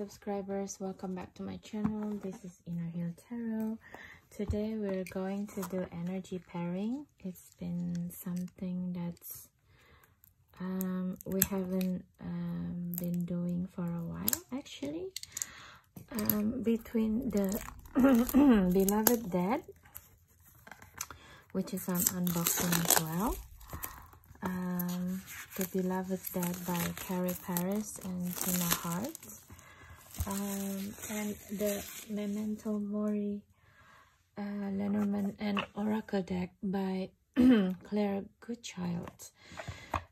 subscribers welcome back to my channel. This is Innerheal tarot. Today we're going to do energy pairing. It's been something that's um, we haven't um, been doing for a while actually. Um, between the beloved dead which is an unboxing as well. Um, The Beloved Dead by Carrie Paris and Tina Hart. Um, and the Memento Mori uh, Lenormand and Oracle deck by Claire Goodchild.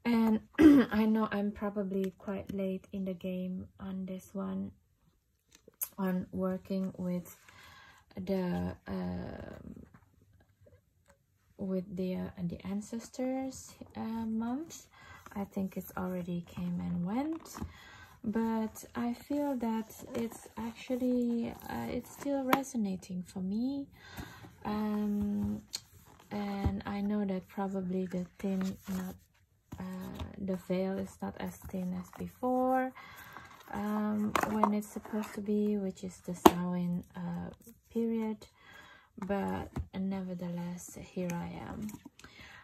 And I know I'm probably quite late in the game on this one, on working with the uh, with the uh, the ancestors uh, month i think it's already came and went but i feel that it's actually uh, it's still resonating for me. Um, and i know that probably the thin not uh, the veil is not as thin as before um, when it's supposed to be which is the Samhain uh, period. But nevertheless here i am.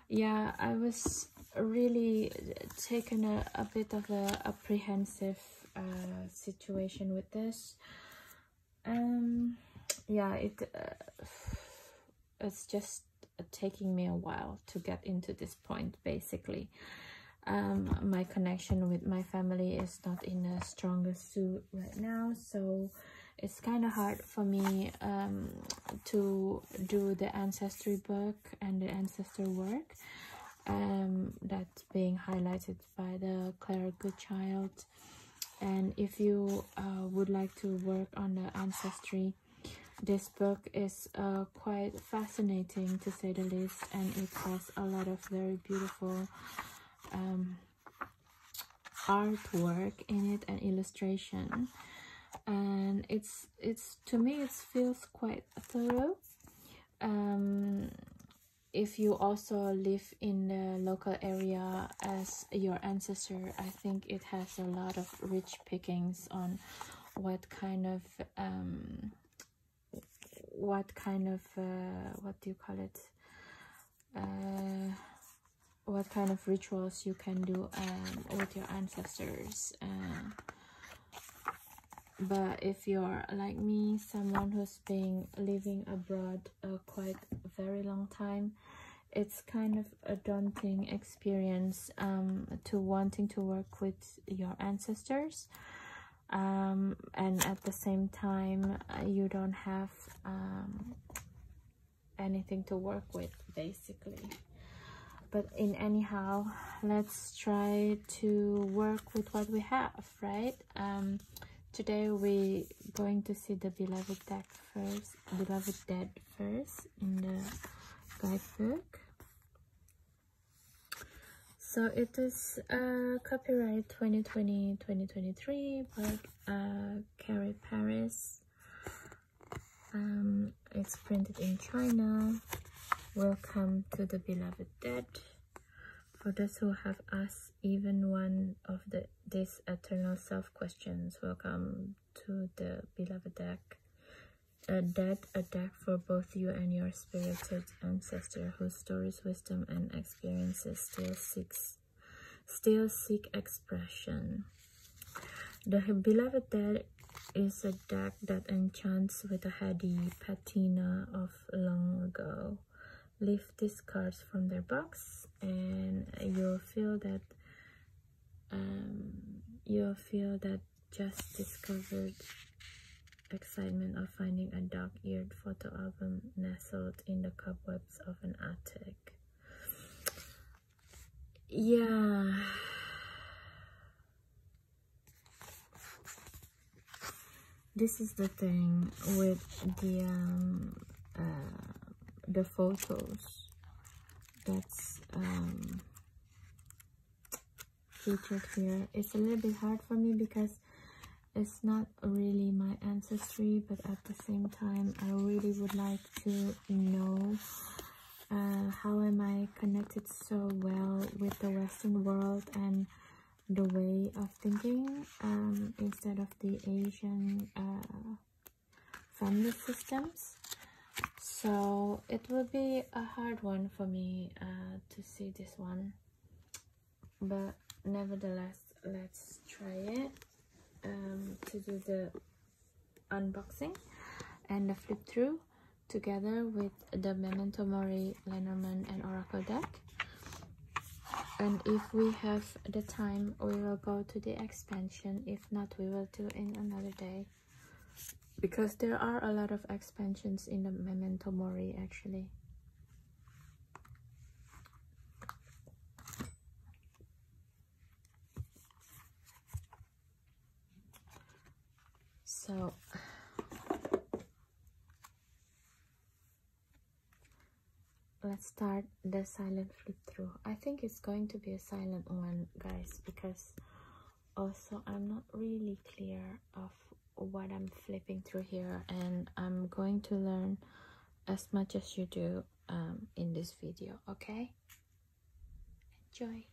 Yeah i was really taken a, a bit of a apprehensive uh, situation with this. Um yeah it uh, it's just taking me a while to get into this point basically. Um my connection with my family is not in a strongest suit right now so it's kind of hard for me um, to do the ancestry book and the ancestor work um, that's being highlighted by the Claire Goodchild. And if you uh, would like to work on the ancestry, this book is uh, quite fascinating to say the least, and it has a lot of very beautiful um, artwork in it and illustration and it's it's to me it feels quite thorough um, if you also live in the local area as your ancestor i think it has a lot of rich pickings on what kind of um, what kind of uh, what do you call it? Uh, what kind of rituals you can do um, with your ancestors uh, but if you're like me someone who's been living abroad a quite very long time it's kind of a daunting experience um, to wanting to work with your ancestors. Um, and at the same time uh, you don't have um, anything to work with basically. But in anyhow let's try to work with what we have right? Um, Today we're going to see the beloved deck first, beloved dead first in the guidebook. So it is uh, copyright 2020-2023 by uh, Carrie Paris. Um, it's printed in China. Welcome to the beloved dead. For those who have asked even one of the these eternal self questions, welcome to the beloved deck. A dead a deck for both you and your spirited ancestor whose stories, wisdom, and experiences still seeks still seek expression. The beloved dead is a deck that enchants with a heady patina of long ago lift these cards from their box and you'll feel that um, you'll feel that just discovered excitement of finding a dog-eared photo album nestled in the cobwebs of an attic. Yeah. This is the thing with the um, uh, the photos that's um, featured here. It's a little bit hard for me because it's not really my ancestry, but at the same time, I really would like to know uh, how am I connected so well with the Western world and the way of thinking um, instead of the Asian uh, family systems. So it will be a hard one for me uh, to see this one, but nevertheless, let's try it um, to do the unboxing and the flip through together with the Memento Mori, Lenormand and Oracle deck. And if we have the time we will go to the expansion. If not we will do in another day because there are a lot of expansions in the memento mori actually. So let's start the silent flip through. I think it's going to be a silent one guys because also i'm not really clear of what i'm flipping through here and i'm going to learn as much as you do um, in this video okay? Enjoy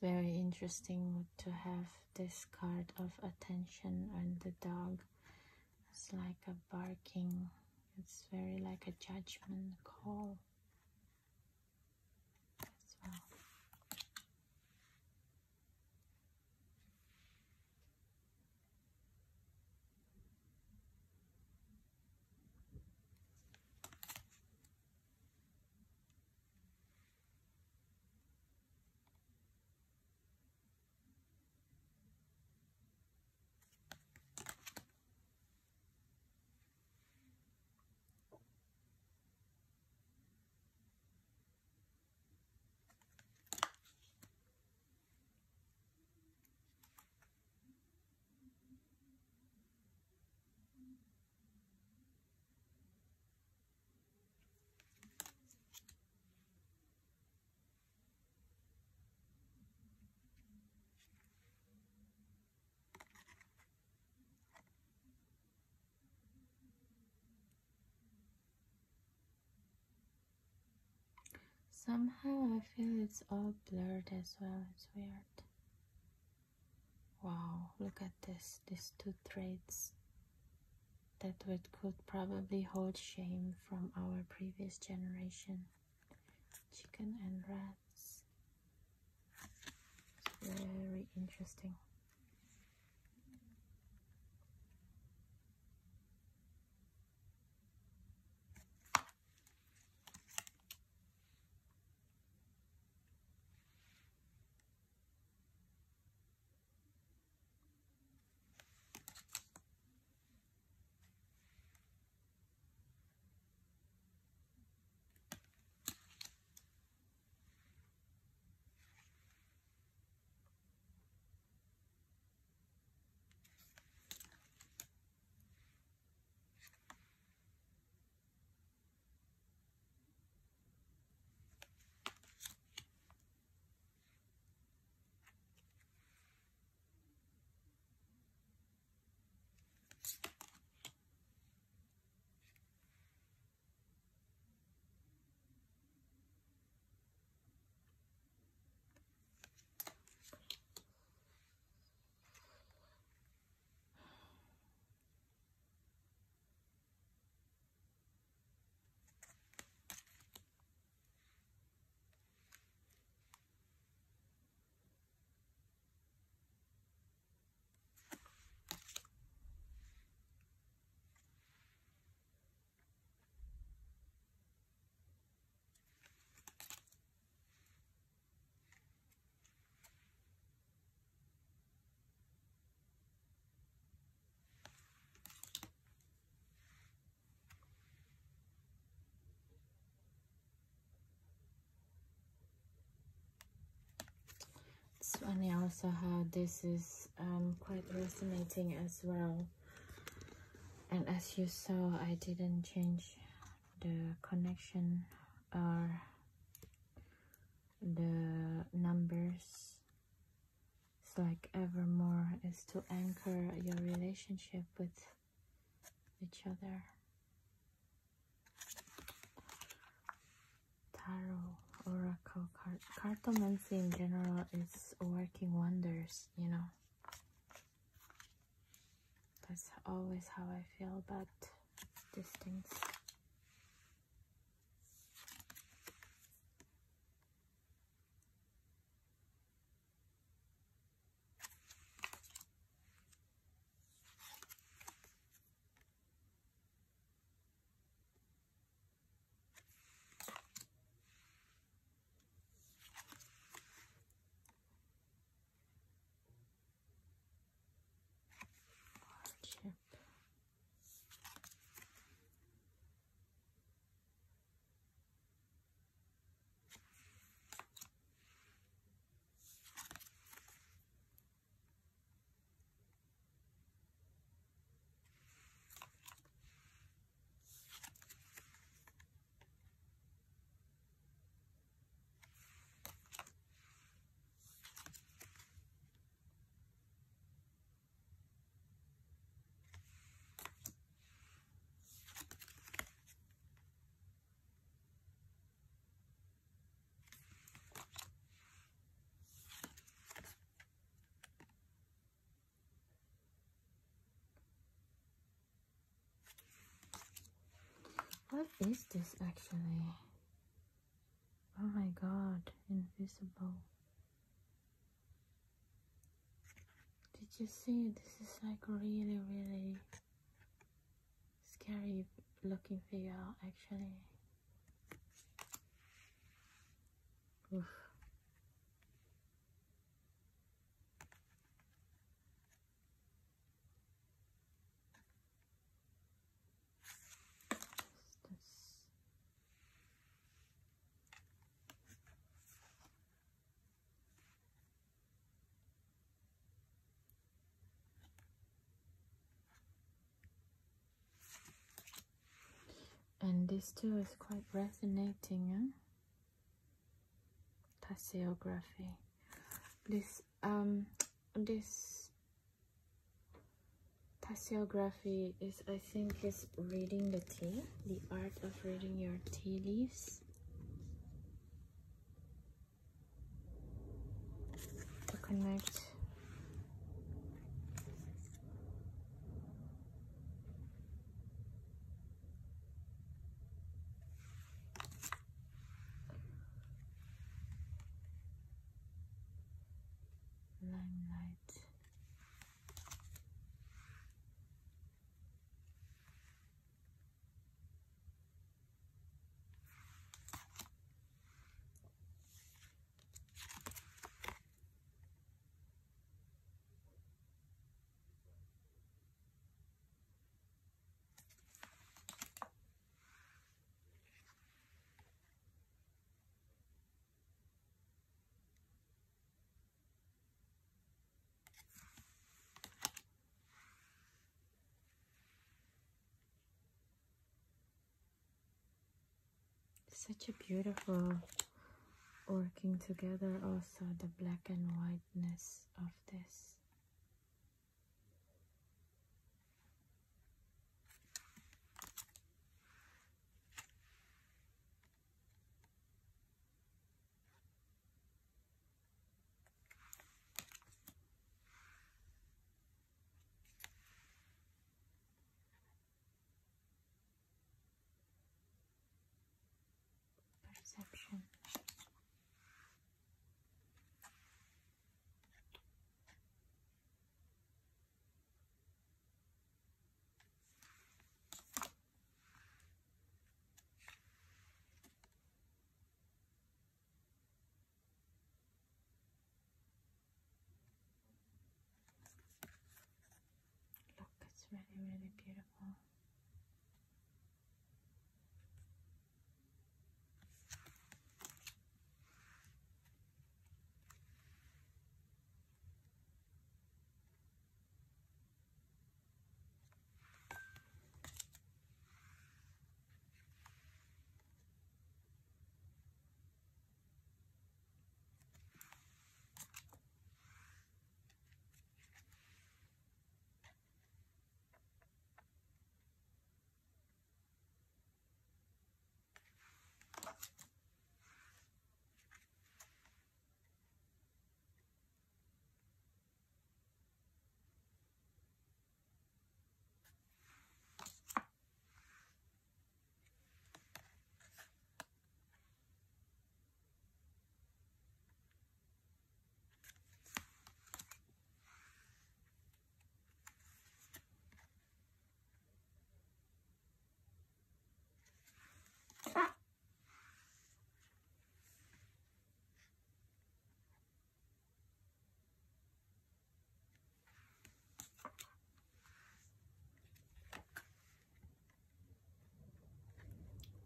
very interesting to have this card of attention and the dog it's like a barking. It's very like a judgment call as well Somehow I feel it's all blurred as well. It's weird. Wow, look at this. These two threads that would could probably hold shame from our previous generation. Chicken and rats. It's very interesting. Also how this is um, quite resonating as well. And as you saw, I didn't change the connection or the numbers. It's like evermore is to anchor your relationship with each other. Tarot oracle card. Cartomancy in general is working wonders you know. That's always how i feel about these things What is this actually? Oh my god, invisible. Did you see? This is like really, really scary looking figure actually. Oof. And this too is quite resonating, huh? Tasseography. This um this tasseography is I think is reading the tea, the art of reading your tea leaves. To connect Such a beautiful working together, also the black and whiteness of this. Perception. Look, it's really, really beautiful.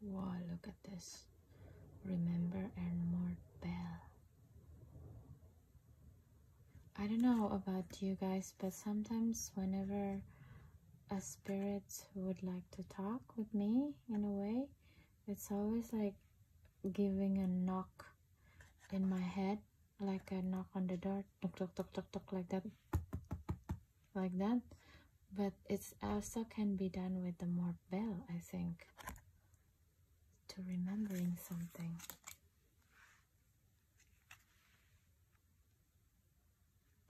Wow, look at this. Remember Ernmort Bell. I don't know about you guys, but sometimes whenever a spirit would like to talk with me in a way, it's always like giving a knock in my head, like a knock on the door, knock, knock, knock, knock, knock, like that, like that. But it's also can be done with the more Bell, I think to remembering something.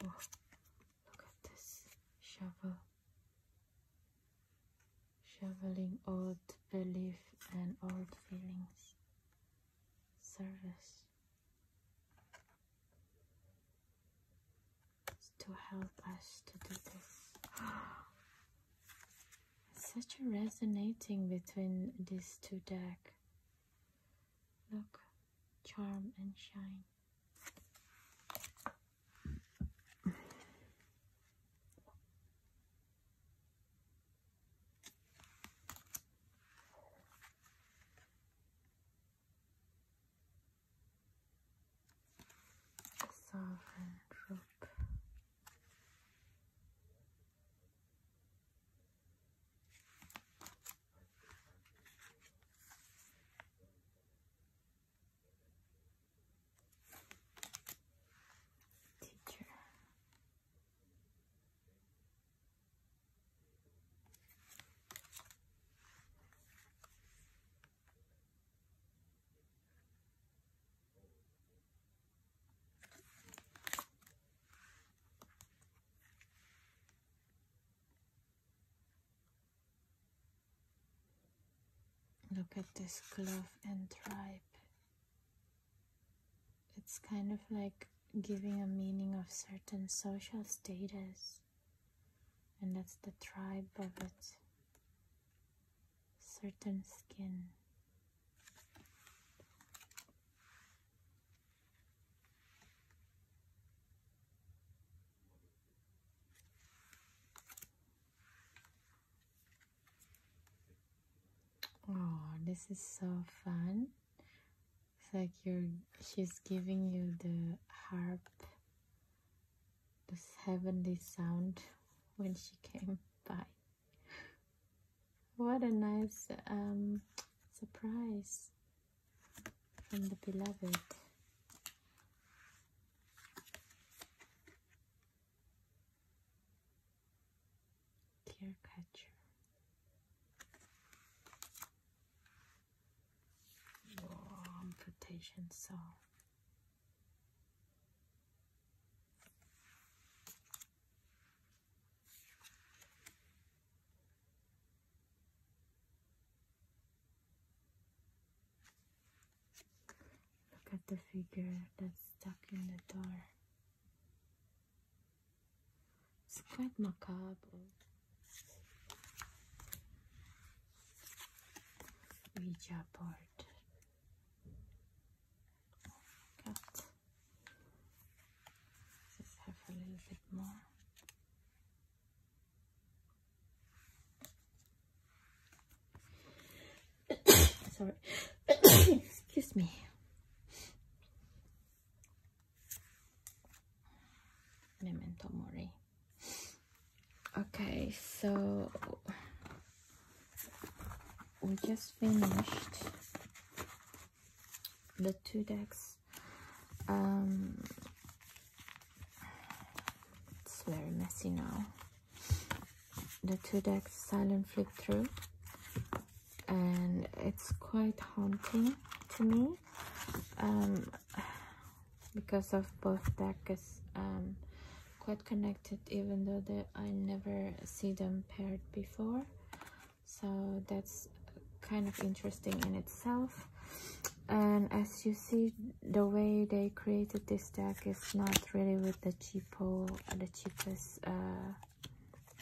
Oh, look at this shovel. Shoveling old belief and old feelings. Service. to help us to do this. such a resonating between these two decks. Look, charm and shine. Look at this glove and tribe. It's kind of like giving a meaning of certain social status, and that's the tribe of it. Certain skin. Oh, this is so fun. It's like you're she's giving you the harp this heavenly sound when she came by. What a nice um surprise from the beloved. Warm so Look at the figure that's stuck in the door. It's quite macabre. Ouija board. Got. Just have a little bit more. Sorry. Excuse me. Memento Mori. Okay, so we just finished the two decks. Um, very messy now. The two decks silent flip through, and it's quite haunting to me um, because of both decks. Um, quite connected even though that I never see them paired before so that's kind of interesting in itself and as you see the way they created this deck is not really with the cheapo the cheapest uh,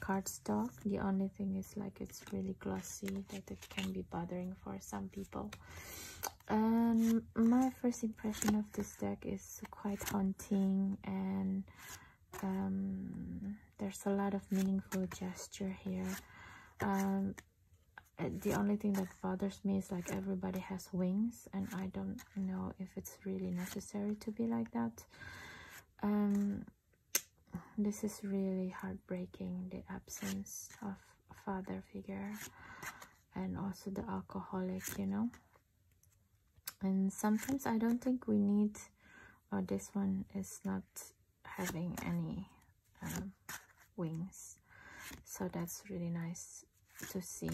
cardstock. The only thing is like it's really glossy that it can be bothering for some people. And my first impression of this deck is quite haunting and um, there's a lot of meaningful gesture here. Um, uh, the only thing that bothers me is like everybody has wings and i don't know if it's really necessary to be like that. Um, this is really heartbreaking the absence of father figure and also the alcoholic you know? And sometimes i don't think we need or this one is not having any um, wings. So that's really nice to see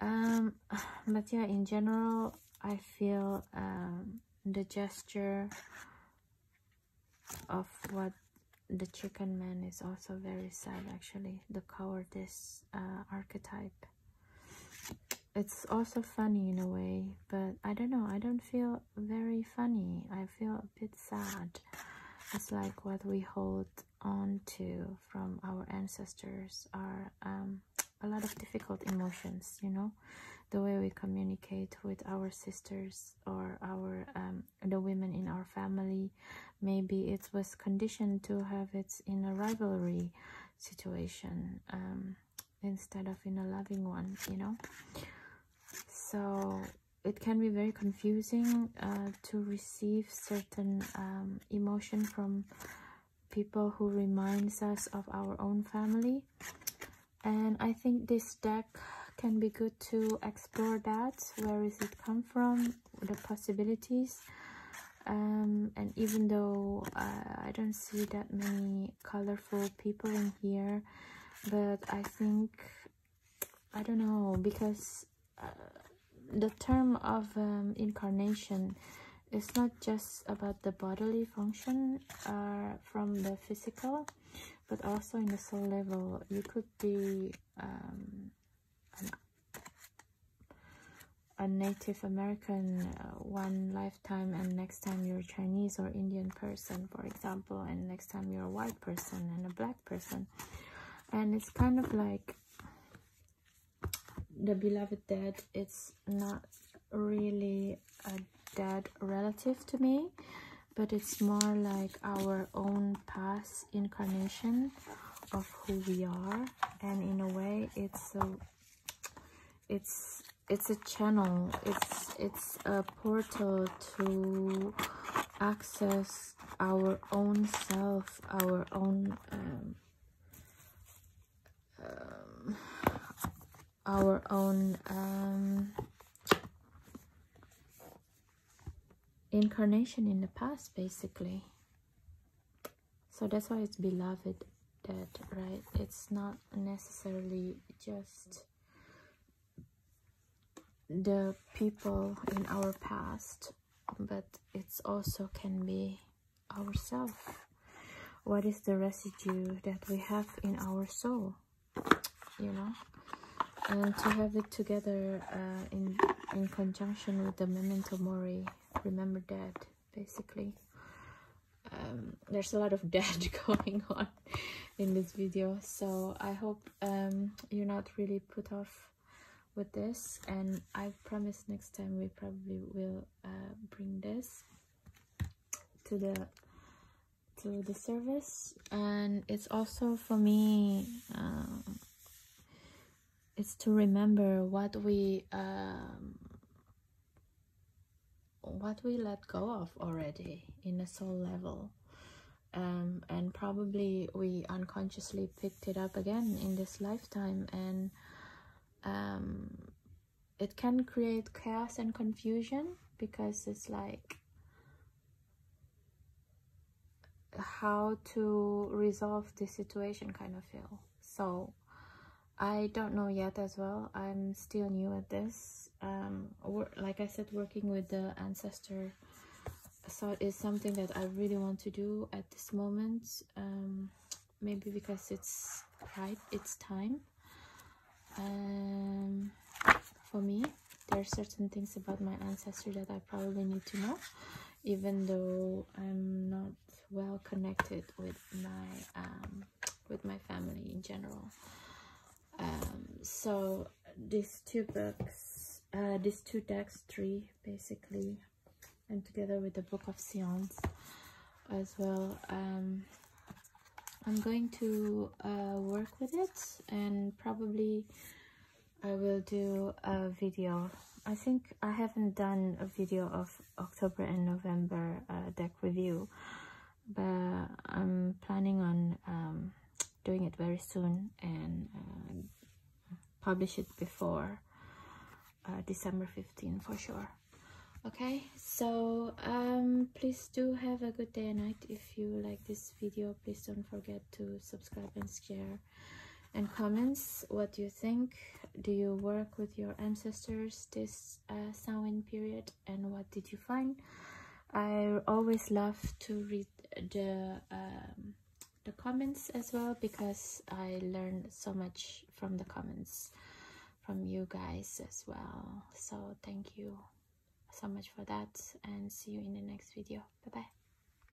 um but yeah in general i feel um the gesture of what the chicken man is also very sad actually the cowardice uh, archetype it's also funny in a way, but I don't know. I don't feel very funny. I feel a bit sad. It's like what we hold on to from our ancestors are um, a lot of difficult emotions, you know, the way we communicate with our sisters or our um, the women in our family. Maybe it was conditioned to have it in a rivalry situation um, instead of in a loving one, you know so it can be very confusing uh, to receive certain um, emotion from people who reminds us of our own family and i think this deck can be good to explore that. Where is it come from? The possibilities. Um, and even though uh, i don't see that many colorful people in here but i think i don't know because uh, the term of um, incarnation is not just about the bodily function uh, from the physical but also in the soul level you could be um, an, a native american uh, one lifetime and next time you're a chinese or indian person for example and next time you're a white person and a black person. And it's kind of like the beloved dead it's not really a dead relative to me but it's more like our own past incarnation of who we are. And in a way it's a it's it's a channel. It's it's a portal to access our own self our own um, um, our own um, incarnation in the past basically. So that's why it's beloved dead right? It's not necessarily just the people in our past but it's also can be ourself. What is the residue that we have in our soul you know and to have it together uh, in in conjunction with the memento mori remember dead basically. Um, there's a lot of dead going on in this video so i hope um, you're not really put off with this and i promise next time we probably will uh, bring this to the to the service. And it's also for me um, it's to remember what we um, what we let go of already in a soul level. Um, and probably we unconsciously picked it up again in this lifetime and um, it can create chaos and confusion because it's like how to resolve the situation kind of feel. So I don't know yet as well. I'm still new at this. Um, like I said, working with the ancestor so is something that I really want to do at this moment. Um, maybe because it's right, it's time. Um, for me, there are certain things about my ancestor that I probably need to know, even though I'm not well connected with my um, with my family in general um, so these two books uh, these two decks three basically and together with the book of Seance as well um, I'm going to uh, work with it and probably I will do a video. I think I haven't done a video of October and November uh, deck review but I'm planning on um, doing it very soon and uh, publish it before uh, December 15 for sure. Okay so um please do have a good day and night. If you like this video please don't forget to subscribe and share and comments what do you think. Do you work with your ancestors this uh, Samhain period and what did you find? I always love to read the um, the comments as well because I learned so much from the comments from you guys as well. So thank you so much for that and see you in the next video. Bye bye